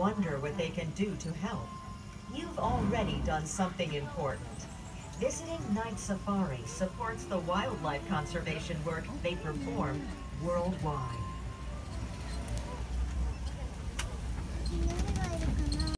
wonder what they can do to help. You've already done something important. Visiting Night Safari supports the wildlife conservation work they perform worldwide.